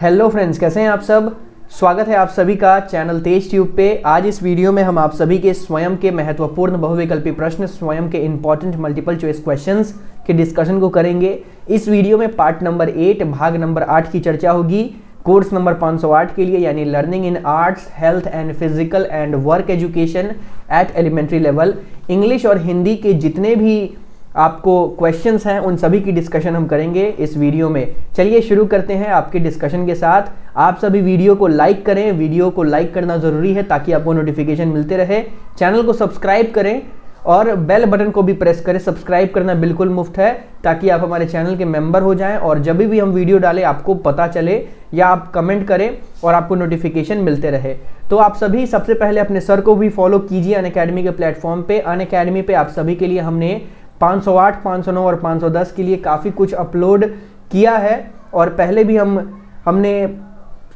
Hello friends कैसे हैं आप सब? स्वागत है आप सभी का चैनल तेज ट्यूब पे। आज इस वीडियो में हम आप सभी के स्वयं के महत्वपूर्ण बहुविकल्पी प्रश्न, स्वयं के इंपॉर्टेंट मल्टीपल चॉइस क्वेश्चंस के डिस्कशन को करेंगे। इस वीडियो में पार्ट नंबर एट भाग नंबर आठ की चर्चा होगी। कोर्स नंबर 508 के लिए, यानी learning in arts health and physical and work education at elementary level English और हिंदी के जितने भी आपको क्वेश्चंस हैं, उन सभी की डिस्कशन हम करेंगे इस वीडियो में। चलिए शुरू करते हैं आपके डिस्कशन के साथ। आप सभी वीडियो को लाइक करें वीडियो को लाइक करना ज़रूरी है ताकि आपको नोटिफिकेशन मिलते रहे। चैनल को सब्सक्राइब करें और बेल बटन को भी प्रेस करें। सब्सक्राइब करना बिल्कुल मुफ़्त है ताकि आप हमारे चैनल के मेंबर हो जाएँ और जब भी हम वीडियो डालें, आपको पता चले या आप कमेंट करें और आपको नोटिफिकेशन मिलते रहे। तो आप सभी सबसे पहले अपने सर को भी फॉलो कीजिए अन अकेडमी के प्लेटफॉर्म पे। अन अकेडमी पे आप सभी के लिए हमने 508, 509 और 510 के लिए काफ़ी कुछ अपलोड किया है और पहले भी हम हमने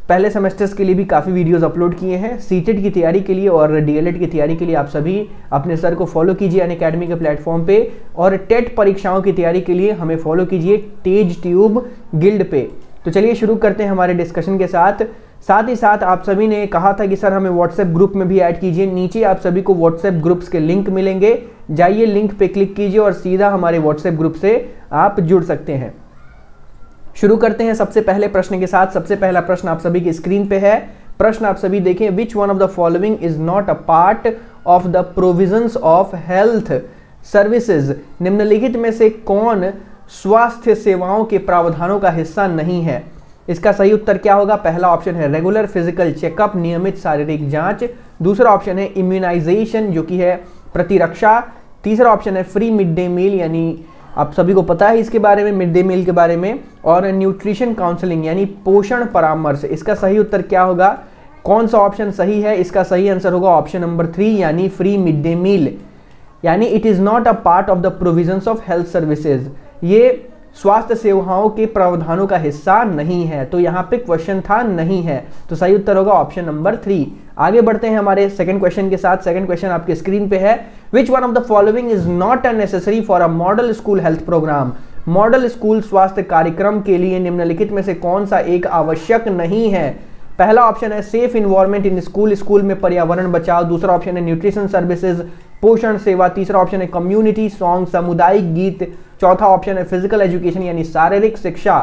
पहले सेमेस्टर्स के लिए भी काफ़ी वीडियोस अपलोड किए हैं। सीटेट की तैयारी के लिए और डीएलएड की तैयारी के लिए आप सभी अपने सर को फॉलो कीजिए अन अकेडमी के प्लेटफॉर्म पे और टेट परीक्षाओं की तैयारी के लिए हमें फॉलो कीजिए तेज ट्यूब गिल्ड पे। तो चलिए शुरू करते हैं हमारे डिस्कशन के साथ। साथ ही साथ आप सभी ने कहा था कि सर हमें व्हाट्सएप ग्रुप में भी ऐड कीजिए। नीचे आप सभी को व्हाट्सएप ग्रुप्स के लिंक मिलेंगे। जाइए लिंक पे क्लिक कीजिए और सीधा हमारे व्हाट्सएप ग्रुप से आप जुड़ सकते हैं। शुरू करते हैं सबसे पहले प्रश्न के साथ। सबसे पहला प्रश्न आप सभी की स्क्रीन पे है। प्रश्न आप सभी देखें which one of the following is not a part of the provisions of health services निम्नलिखित में से कौन स्वास्थ्य सेवाओं के प्रावधानों का हिस्सा नहीं है? इसका सही उत्तर क्या होगा? पहला ऑप्शन है रेगुलर फ़िज़िकल चेकअप नियमित शारीरिक जाँच। दूसरा ऑप्शन है इम्यूनाइजेशन जो कि है प्रतिरक्षा तीसरा ऑप्शन है फ्री मिड डे मील यानी आप सभी को पता है इसके बारे में मिड डे मील के बारे में। और न्यूट्रिशन काउंसलिंग यानी पोषण परामर्श। इसका सही उत्तर क्या होगा? कौन सा ऑप्शन सही है? इसका सही आंसर होगा ऑप्शन नंबर थ्री यानी फ्री मिड डे मील यानी it is not a part of the provisions of health services ये स्वास्थ्य सेवाओं के प्रावधानों का हिस्सा नहीं है तो यहाँ पे क्वेश्चन था नहीं है। तो सही उत्तर होगा ऑप्शन नंबर थ्री आगे बढ़ते हैं हमारे सेकंड क्वेश्चन के साथ। सेकंड क्वेश्चन आपके स्क्रीन पे है। Which one of the following is not unnecessary for a model school health program model school स्वास्थ्य कार्यक्रम के लिए निम्नलिखित में से कौन सा एक आवश्यक नहीं है? पहला ऑप्शन है safe environment in school school में पर्यावरण बचाव दूसरा ऑप्शन है न्यूट्रिशन सर्विसेज़ पोषण सेवा, तीसरा ऑप्शन है कम्युनिटी सॉन्ग सामुदायिक गीत, चौथा ऑप्शन है फ़िज़िकल एजुकेशन यानी शारीरिक शिक्षा।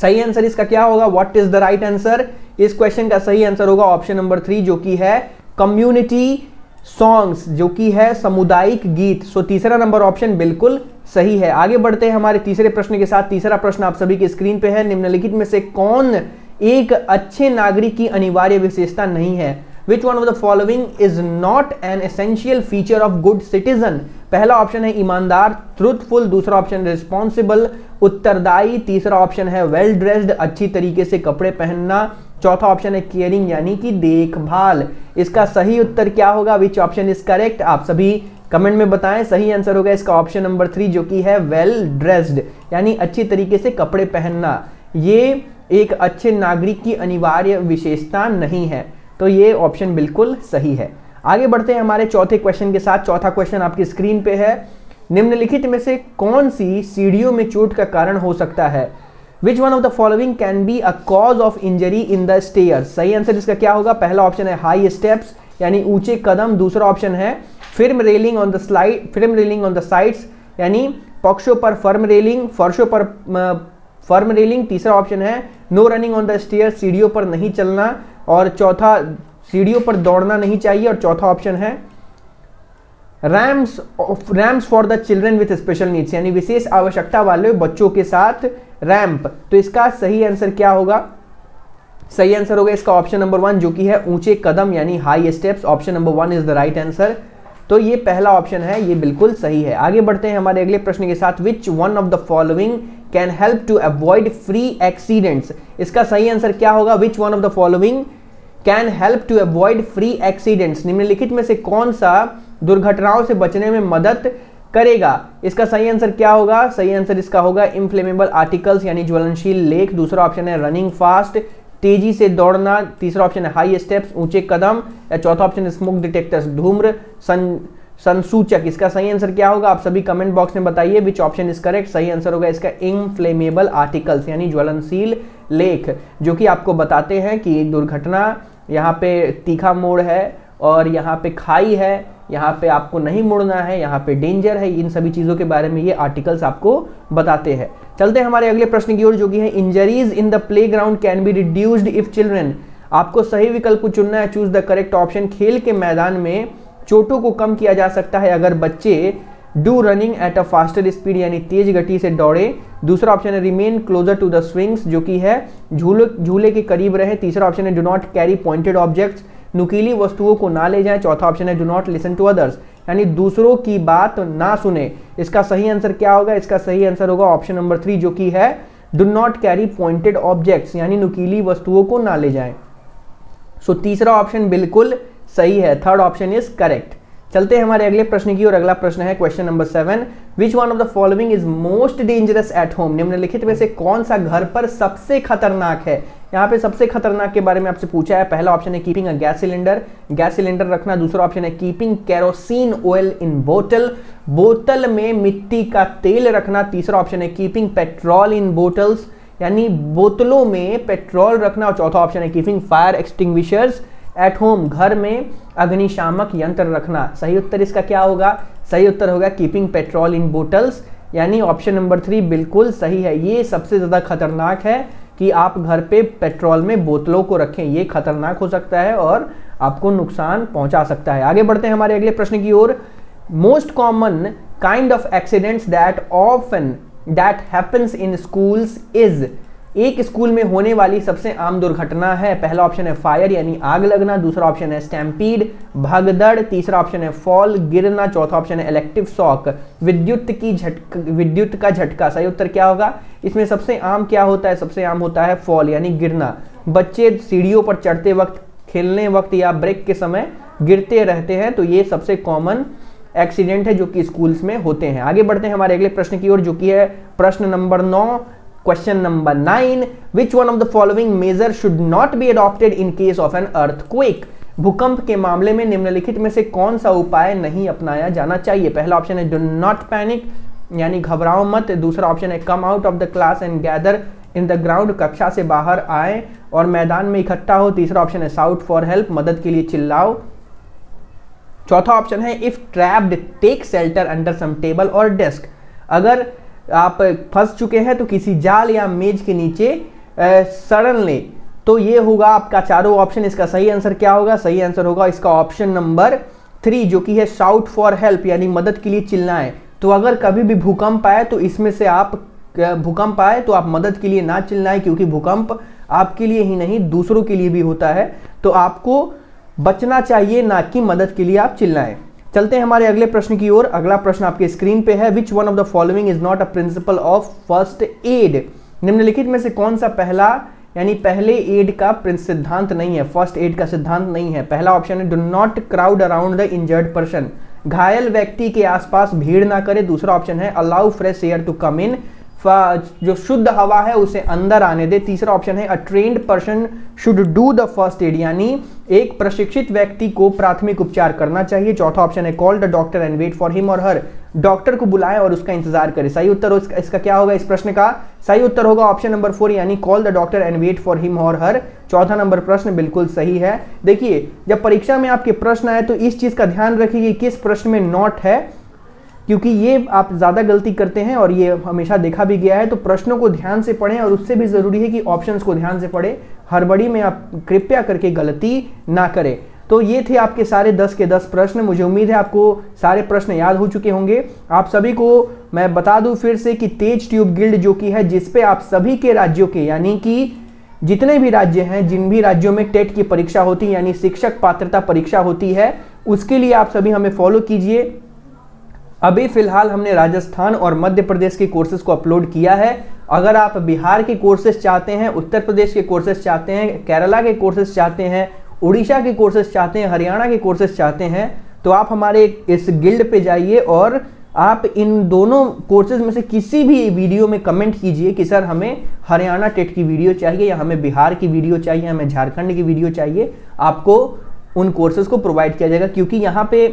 सही आंसर इसका क्या होगा? What is the right answer इस क्वेश्चन का सही आंसर होगा ऑप्शन नंबर थ्री जो कि है कम्युनिटी सॉन्ग्स जो कि है सामुदायिक गीत। सो तीसरा नंबर ऑप्शन बिल्कुल सही है। आगे बढ़ते हैं हमारे तीसरे प्रश्न के साथ। तीसरा प्रश्न आप सभी की स्क्रीन पे है। निम्नलिखित में से कौन एक अच्छे नागरिक की अनिवार्य विशेषता नहीं है? Which one of the following is not an essential feature of good citizen पहला ऑप्शन है ईमानदार ट्रूथफुल दूसरा ऑप्शन रिस्पॉन्सिबल उत्तरदायी, तीसरा ऑप्शन है वेल ड्रेस्ड अच्छी तरीके से कपड़े पहनना, चौथा ऑप्शन है केयरिंग यानी कि देखभाल। इसका सही उत्तर क्या होगा? विच ऑप्शन इज़ करेक्ट आप सभी कमेंट में बताएँ, सही आंसर होगा इसका ऑप्शन नंबर थ्री जो कि है वेल ड्रेस्ड यानी अच्छी तरीके से कपड़े पहनना। ये एक अच्छे नागरिक की अनिवार्य विशेषता नहीं है। तो ये ऑप्शन बिल्कुल सही है। आगे बढ़ते हैं हमारे चौथे क्वेश्चन के साथ। चौथा क्वेश्चन आपकी स्क्रीन पे है। निम्नलिखित में से कौन सी सीढ़ियों में चोट का कारण हो सकता है? Which one of the following can be a cause of injury in the stair सही आंसर इसका क्या होगा? पहला ऑप्शन है हाई स्टेप्स यानी ऊँचे कदम। दूसरा ऑप्शन है film railing on the slide film railing on the sides यानी पक्षों पर फर्म रेलिंग फर्शों पर फर्म रेलिंग तीसरा ऑप्शन है no running on the stair सीढ़ियों पर नहीं चलना। और चौथा, सीढ़ियों पर दौड़ना नहीं चाहिए और चौथा ऑप्शन है ramps ramps for the children with special needs यानी विशेष आवश्यकता वाले बच्चों के साथ रैम्प तो इसका सही आंसर क्या होगा? सही आंसर होगा इसका ऑप्शन नंबर वन जो कि है ऊँचे कदम, यानी high steps option number one is the right answer तो ये पहला ऑप्शन है, ये बिल्कुल सही है। आगे बढ़ते हैं हमारे अगले प्रश्न के साथ which one of the following can help to avoid free accidents इसका सही आंसर क्या होगा? Which one of the following can help to avoid free accidents निम्नलिखित में से कौन सा दुर्घटनाओं से बचने में मदद करेगा? इसका सही आंसर क्या होगा? सही आंसर इसका होगा इनफ्लेमेबल आर्टिकल्स यानी ज्वलनशील लेख। दूसरा ऑप्शन है रनिंग फास्ट तेज़ी से दौड़ना, तीसरा ऑप्शन है हाई स्टेप्स ऊँचे कदम, या चौथा ऑप्शन है स्मोक डिटेक्टर्स धूम्र सन, संसूचक। इसका सही आंसर क्या होगा? आप सभी कमेंट बॉक्स में बताइए विच ऑप्शन इज़ करेक्ट सही आंसर होगा इसका इनफ्लेमेबल आर्टिकल्स यानी ज्वलनशील लेख, जो कि आपको बताते हैं कि दुर्घटना, यहाँ पे तीखा मोड़ है और यहाँ पे खाई है, यहाँ पे आपको नहीं मुड़ना है, यहाँ पे डेंजर है, इन सभी चीज़ों के बारे में ये आर्टिकल्स आपको बताते हैं। चलते हैं हमारे अगले प्रश्न की ओर जो कि है injuries in the play ground can be reduced if children आपको सही विकल्प को चुनना है चूज़ द करेक्ट ऑप्शन खेल के मैदान में चोटों को कम किया जा सकता है, अगर बच्चे do running at a faster speed यानी तेज गति से दौड़े। दूसरा ऑप्शन है remain closer to the swings जो कि है, झूले झूले के करीब रहे। तीसरा ऑप्शन है do not carry pointed objects नुकीली वस्तुओं को ना ले जाएँ। चौथा ऑप्शन है do not listen to others यानी दूसरों की बात ना सुने। इसका सही आंसर क्या होगा? इसका सही आंसर होगा ऑप्शन नंबर थ्री जो कि है do not carry pointed objects यानी नुकीली वस्तुओं को ना ले जाएँ। सो so, तीसरा ऑप्शन बिल्कुल सही है। थर्ड ऑप्शन इज़ करेक्ट चलते हैं हमारे अगले प्रश्न की और अगला प्रश्न है question number seven which one of the following is most dangerous at home निम्नलिखित में से कौन सा घर पर सबसे खतरनाक है? यहाँ पे सबसे खतरनाक के बारे में आपसे पूछा है। पहला ऑप्शन है keeping a gas cylinder gas cylinder रखना। दूसरा ऑप्शन है कीपिंग कैरोसिन ऑयल इन बोतल बोतल में मिट्टी का तेल रखना। तीसरा ऑप्शन है कीपिंग पेट्रोल इन बोटल्स यानी बोतलों में पेट्रोल रखना। और चौथा ऑप्शन है keeping fire extinguishers at home घर में अग्निशामक यंत्र रखना। सही उत्तर इसका क्या होगा? सही उत्तर होगा कीपिंग पेट्रोल इन बोटल्स यानी ऑप्शन नंबर थ्री बिल्कुल सही है। ये सबसे ज़्यादा खतरनाक है। कि आप घर पे पेट्रोल में बोतलों को रखें, ये खतरनाक हो सकता है और आपको नुकसान पहुँचा सकता है। आगे बढ़ते हैं हमारे अगले प्रश्न की ओर। Most common kind of accidents that often that happens in schools is एक स्कूल में होने वाली सबसे आम दुर्घटना है। पहला ऑप्शन है फायर, यानी आग लगना। दूसरा ऑप्शन है स्टैम्पीड, भगदड़। तीसरा ऑप्शन है फॉल, गिरना। चौथा ऑप्शन है इलेक्टिव शॉक विद्युत की झटक, विद्युत का झटका। सही उत्तर क्या होगा? इसमें सबसे आम क्या होता है? सबसे आम होता है फॉल, यानी गिरना। बच्चे सीढ़ियों पर चढ़ते वक्त, खेलने वक्त या ब्रेक के समय गिरते रहते हैं तो ये सबसे कॉमन एक्सीडेंट है जो कि स्कूल्स में होते हैं। आगे बढ़ते हैं हमारे अगले प्रश्न की ओर, जो कि है प्रश्न नंबर नौ। Question number 9 Which one of the following measure should not be adopted in case of an earthquake? भूकंप के मामले में निम्नलिखित में से कौन सा उपाय नहीं अपनाया जाना चाहिए? पहला ऑप्शन है डू नॉट पैनिक यानी घबराओ मत। दूसरा ऑप्शन है come out of the class and gather in the ground कक्षा से बाहर आए और मैदान में इकट्ठा हो। तीसरा ऑप्शन है साउट फॉर हेल्प मदद के लिए चिल्लाओ। चौथा ऑप्शन है if trapped take shelter under some table और डेस्क अगर आप फंस चुके हैं तो किसी जाल या मेज के नीचे सड़न ले। तो ये होगा आपका चारों ऑप्शन इसका सही आंसर क्या होगा? सही आंसर होगा इसका ऑप्शन नंबर थ्री जो कि है शाउट फॉर हेल्प यानी मदद के लिए चिल्लाएँ। तो अगर कभी भी भूकंप आए तो इसमें से आप भूकंप आए तो आप मदद के लिए ना चिल्लाएँ, क्योंकि भूकंप आपके लिए ही नहीं, दूसरों के लिए भी होता है। तो आपको बचना चाहिए ना कि मदद के लिए आप चिल्लाएँ। चलते हैं हमारे अगले प्रश्न की ओर। अगला प्रश्न आपके स्क्रीन पे है। Which one of the following is not a principle of first aid निम्नलिखित में से कौन सा पहला, यानी पहले एड का सिद्धांत नहीं है? फ़र्स्ट एड का सिद्धांत नहीं है। पहला ऑप्शन है do not crowd around the injured person घायल व्यक्ति के आसपास भीड़ ना करे। दूसरा ऑप्शन है allow fresh air to come in जो शुद्ध हवा है उसे अंदर आने दे। तीसरा ऑप्शन है a trained person should do the first aid यानी एक प्रशिक्षित व्यक्ति को प्राथमिक उपचार करना चाहिए। चौथा ऑप्शन है call the doctor and wait for him और हर डॉक्टर को बुलाएँ और उसका इंतज़ार करें। सही उत्तर इसका, इसका क्या होगा इस प्रश्न का? सही उत्तर होगा ऑप्शन नंबर फोर यानी call the doctor and wait for him और हर चौथा नंबर प्रश्न बिल्कुल सही है। देखिए जब परीक्षा में आपके प्रश्न आए तो इस चीज़ का ध्यान रखिए कि किस प्रश्न में नॉट है। क्योंकि ये आप ज़्यादा गलती करते हैं और ये हमेशा देखा भी गया है तो प्रश्नों को ध्यान से पढ़ें और उससे भी ज़रूरी है कि ऑप्शंस को ध्यान से पढ़ें। हड़बड़ी में आप कृपया करके गलती ना करें। तो ये थे आपके सारे 10 के 10 प्रश्न। मुझे उम्मीद है आपको सारे प्रश्न याद हो चुके होंगे। आप सभी को मैं बता दूँ फिर से कि तेज ट्यूब गिल्ड जो कि है जिसपे आप सभी के राज्यों के, यानी कि जितने भी राज्य हैं, जिन भी राज्यों में टेट की परीक्षा होती है, यानी शिक्षक पात्रता परीक्षा होती है, उसके लिए आप सभी हमें फॉलो कीजिए। अभी फ़िलहाल हमने राजस्थान और मध्य प्रदेश के कोर्सेज को अपलोड किया है। अगर आप बिहार के कोर्सेज चाहते हैं, उत्तर प्रदेश के कोर्सेज चाहते हैं, केरला के कोर्सेज चाहते हैं, उड़ीसा के कोर्सेज चाहते हैं, हरियाणा के कोर्सेज चाहते हैं तो आप हमारे इस गिल्ड पे जाइए और आप इन दोनों कोर्सेज में से किसी भी वीडियो में कमेंट कीजिए कि सर हमें हरियाणा टेट की वीडियो चाहिए या हमें बिहार की वीडियो चाहिए, हमें झारखंड की वीडियो चाहिए। आपको उन कोर्सेज को प्रोवाइड किया जाएगा क्योंकि यहाँ पे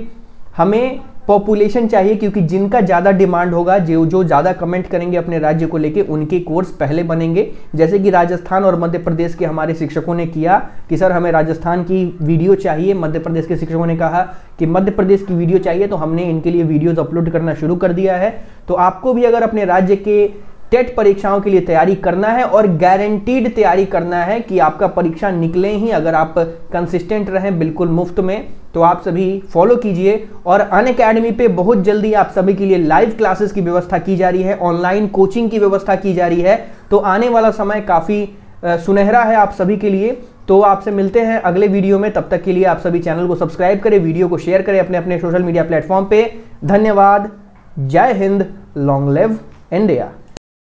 हमें पॉपुलेशन चाहिए, क्योंकि जिनका ज़्यादा डिमांड होगा, जो जो ज़्यादा कमेंट करेंगे अपने राज्य को लेके, उनके कोर्स पहले बनेंगे। जैसे कि राजस्थान और मध्य प्रदेश के हमारे शिक्षकों ने किया कि सर, हमें राजस्थान की वीडियो चाहिए। मध्य प्रदेश के शिक्षकों ने कहा कि मध्य प्रदेश की वीडियो चाहिए तो हमने इनके लिए वीडियोज़ अपलोड करना शुरू कर दिया है। तो आपको भी अगर अपने राज्य के टेट परीक्षाओं के लिए तैयारी करना है और गारंटीड तैयारी करना है कि आपका परीक्षा निकले ही अगर आप कंसिस्टेंट रहें, बिल्कुल मुफ़्त में तो आप सभी फॉलो कीजिए। और अन अकेडमी पे बहुत जल्दी आप सभी के लिए लाइव क्लासेस की व्यवस्था की जा रही है ऑनलाइन कोचिंग की व्यवस्था की जा रही है। तो आने वाला समय काफ़ी सुनहरा है आप सभी के लिए। तो आपसे मिलते हैं अगले वीडियो में। तब तक के लिए आप सभी चैनल को सब्सक्राइब करें वीडियो को शेयर करें अपने अपने सोशल मीडिया प्लेटफॉर्म पे। धन्यवाद। जय हिंद। Long live India